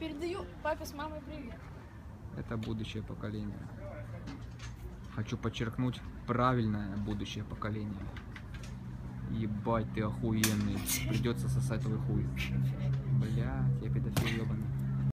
Передаю папе с мамой привет. Это будущее поколение. Хочу подчеркнуть правильное будущее поколение. Ебать, ты охуенный. Придется сосать твой хуй.